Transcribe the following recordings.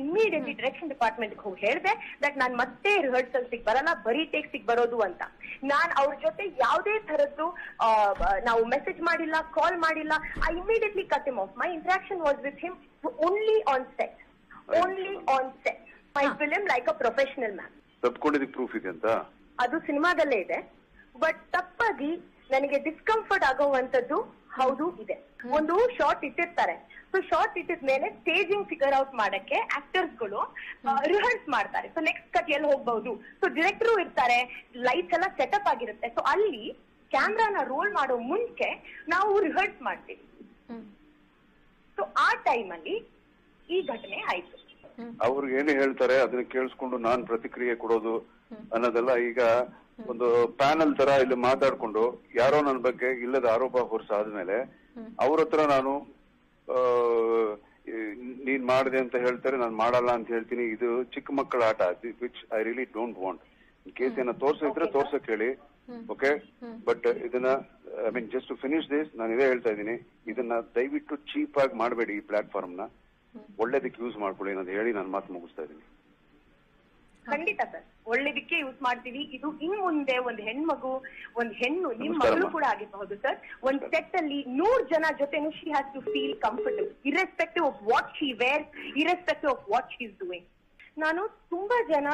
Immediately direction department ಹೋಗಿ ಹೇಳಿದೆ that ನಾನ್ ಮತ್ತೆ ರಿಹರ್ಸಲ್ ಸಿಗ್ ಬರಲ್ಲ ಬರೀ ಟೇಕ್ ಸಿಗ್ ಬರೋದು ಅಂತ. ನಾನ್ ಅವ್ರ ಜೊತೆ ಯಾವುದೇ ತರದ್ದು ಆ, ನಾವು ಮೆಸೇಜ್ ಮಾಡಿಲ್ಲ ಕಾಲ್ ಮಾಡಿಲ್ಲ I immediately cut him off my interaction was with him only on set only on set my film like a professional man ತಪ್ಕೊಂಡಿದ್ದಕ್ಕೆ proof ಇದೆ ಅಂತ? ಅದು ಸಿನಿಮಾದಲ್ಲೇ ಇದೆ. ಬಟ್ ತಪ್ಪಾಗಿ ನನಗೆ ಡಿಸ್ಕಂಫರ್ಟ್ ಆಗುವಂತದ್ದು ಹೌದು ಇದೆ. ಒಂದು ಶಾರ್ಟ್ ಇಟ್ಟಿರ್ತಾರೆ. ಸೊ ಶಾರ್ಟ್ ಇಟ್ಟಿದ ಮೇಲೆ ಸ್ಟೇಜಿಂಗ್ ಫಿಗರ್ ಔಟ್ ಮಾಡಕ್ಕೆ ಆಕ್ಟರ್ಸ್ಗಳು ರಿಹರ್ಸ್ ಮಾಡ್ತಾರೆ. ಸೊ ನೆಕ್ಸ್ಟ್ ಕಟ್ ಎಲ್ಲಿ ಹೋಗ್ಬಹುದು. ಸೊ ಡಿರೆಕ್ಟರ್ ಇರ್ತಾರೆ ಲೈಟ್ಸ್ ಎಲ್ಲ ಸೆಟಪ್ ಆಗಿರುತ್ತೆ. ಸೊ ಅಲ್ಲಿ ಕ್ಯಾಮ್ರಾನ ರೋಲ್ ಮಾಡೋ ಮುಂಚೆ ನಾವು ರಿಹರ್ಸ್ ಮಾಡ್ತೀವಿ. ಸೊ ಆ ಟೈಮ್ ಅಲ್ಲಿ ಈ ಘಟನೆ ಆಯ್ತು. ಅವ್ರಿಗೆ ಏನು ಹೇಳ್ತಾರೆ ಅದನ್ನ ಕೇಳಿಸ್ಕೊಂಡು ನಾನ್ ಪ್ರತಿಕ್ರಿಯೆ ಕೊಡೋದು ಅನ್ನೋದೆಲ್ಲ ಈಗ ಒಂದು ಪ್ಯಾನಲ್ ತರ ಇಲ್ಲಿ ಮಾತಾಡ್ಕೊಂಡು ಯಾರೋ ನನ್ನ ಬಗ್ಗೆ ಇಲ್ಲದ ಆರೋಪ ಹೊರಸಾದ್ಮೇಲೆ ಅವ್ರ ಹತ್ರ ನಾನು ನೀನ್ ಮಾಡಿದೆ ಅಂತ ಹೇಳ್ತಾರೆ ನಾನು ಮಾಡಲ್ಲ ಅಂತ ಹೇಳ್ತೀನಿ. ಇದು ಚಿಕ್ಕ ಮಕ್ಕಳ ಆಟ which I really don't want in case ಏನ ತೋರ್ಸಿದ್ರೆ ತೋರ್ಸಕ್ ಹೇಳಿ. ಓಕೆ ಬಟ್ ಇದನ್ನ I mean just to finish this ನಾನು ಇದೇ ಹೇಳ್ತಾ ಇದ್ದೀನಿ. ಇದನ್ನ ದಯವಿಟ್ಟು ಚೀಪ್ ಆಗಿ ಮಾಡಬೇಡಿ ಈ ಪ್ಲಾಟ್ಫಾರ್ಮ್ನ. ಒಳ್ಳೇದಕ್ಕೆ ಯೂಸ್ ಮಾಡ್ಕೊಳ್ಳಿ ಅನ್ನೋದು ಹೇಳಿ ನಾನು ಮಾತು ಮುಗಿಸ್ತಾ ಇದ್ದೀನಿ. ಖಂಡಿತ ಸರ್. ಒಳ್ಳೇದಕ್ಕೆ ಯೂಸ್ ಮಾಡ್ತೀವಿ. ಇದು ಇನ್ ಮುಂದೆ ಒಂದ್ ಹೆಣ್ಮಗು ಒಂದ್ ಹೆಣ್ಣು ನಿಮ್ ಮಗಳು ಕೂಡ ಆಗಿರಬಹುದು ಸರ್. ಒಂದ್ ಸೆಟ್ ಅಲ್ಲಿ ನೂರ್ ಜನ ಜೊತೆನು she has to feel comfortable irrespective of what she wear irrespective of what she is doing ನಾನು ತುಂಬಾ ಜನ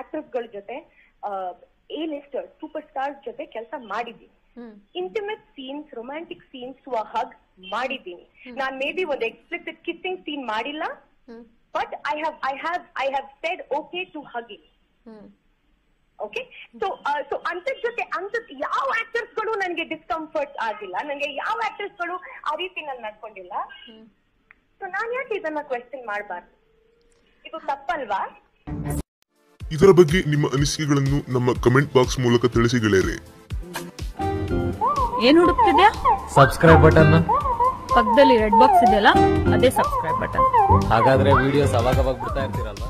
ಆಕ್ಟರ್ಸ್ಗಳ ಜೊತೆ ಎ ಲಿಸ್ಟರ್ ಸೂಪರ್ ಸ್ಟಾರ್ಸ್ ಜೊತೆ ಕೆಲಸ ಮಾಡಿದ್ದೀನಿ. Intimate scenes romantic scenes to a hug ಮಾಡಿದ್ದೀನಿ. ನಾನ್ ಮೇ ಬಿ ಒಂದು ಎಕ್ಸ್ಪ್ಲಿಸಿಟ್ ಕಿಸ್ಸಿಂಗ್ ಸೀನ್ ಮಾಡಿಲ್ಲ. But I I I have I have said okay to hugging okay so so ಅಂತದ್ ಜೊತೆ ಅಂತದ್ ಯಾವ ಆಕ್ಟರ್ಸ್ಗಳು ನನಗೆ ಡಿಸ್ಕಂಫರ್ಟ್ ಆಗಿಲ್ಲ? ನನಗೆ ಯಾವ ಆಕ್ಟರ್ಸ್ಗಳು ಆ ರೀತಿ ನಾನು ನಡ್ಕೊಂಡಿಲ್ಲ? ಸೊ ನಾನ್ ಯಾಕೆ ಇದನ್ನ ಕ್ವೆಶ್ಚನ್ ಮಾಡಬಾರ್ದು? ಇದು ತಪ್ಪಲ್ವಾ? ಇದರ ಬಗ್ಗೆ ನಿಮ್ಮ ಅನಿಸಿಕೆಗಳನ್ನು ನಮ್ಮ ಕಮೆಂಟ್ ಬಾಕ್ಸ್ ಮೂಲಕ ತಿಳಿಸಿ ಗೆಳೆಯರೆ. ಏನು ಹುಡುಕ್ತಿದ್ಯಾ? ಸಬ್ಸ್ಕ್ರೈಬ್ ಬಟನ್ ಪಕ್ಕದಲ್ಲಿ ರೆಡ್ ಬಾಕ್ಸ್ ಇದೆಯಲ್ಲ ಅದೇ ಸಬ್ಸ್ಕ್ರೈಬ್ ಬಟನ್ ಹಾಗಾದ್ರೆ ವಿಡಿಯೋಸ್ ಅವಾಗ ಅವಾಗ ಬಿಡ್ತಾ ಇರ್ತೀರಲ್ವಾ?